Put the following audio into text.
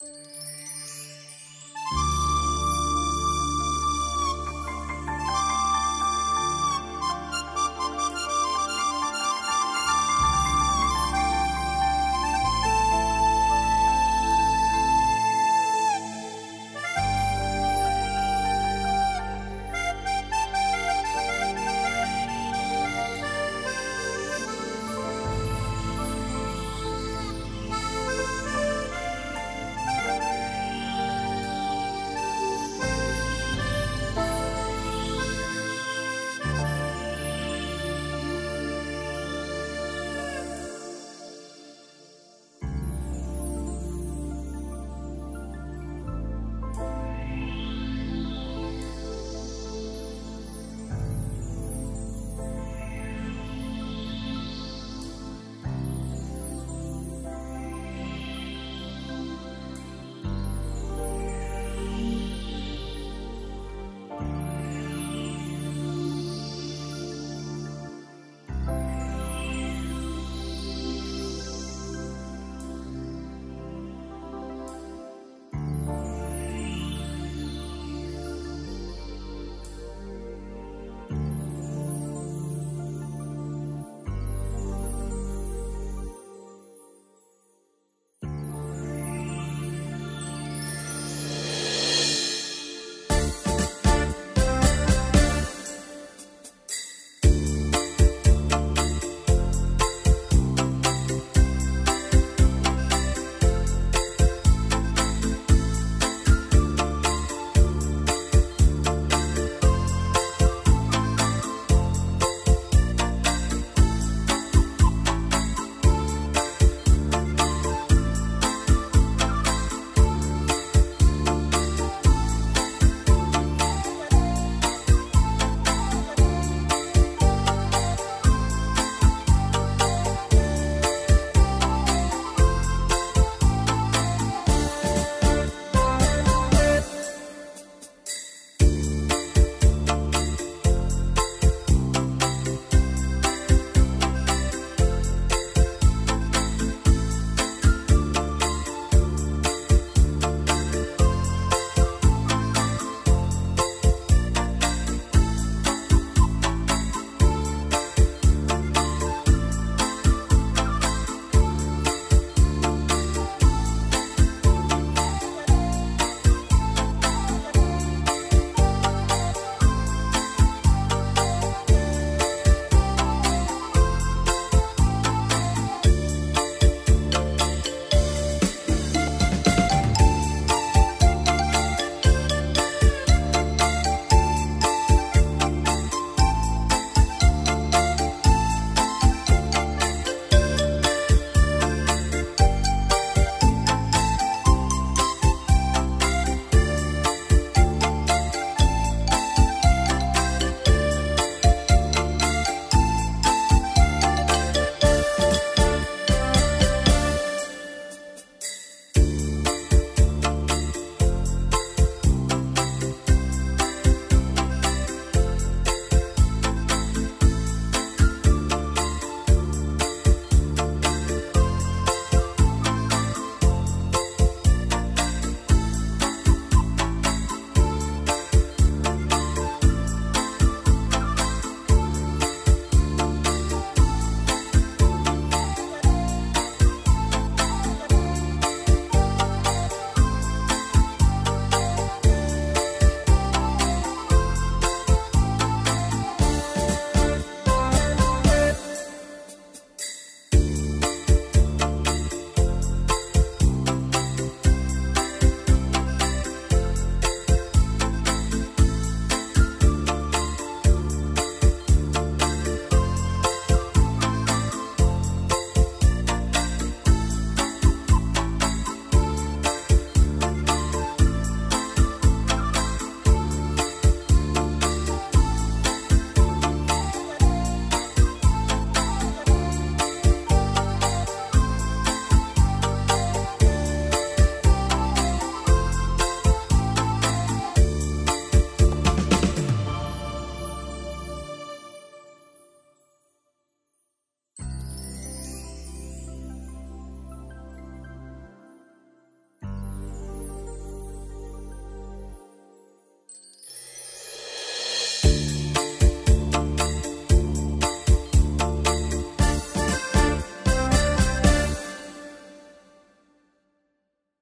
you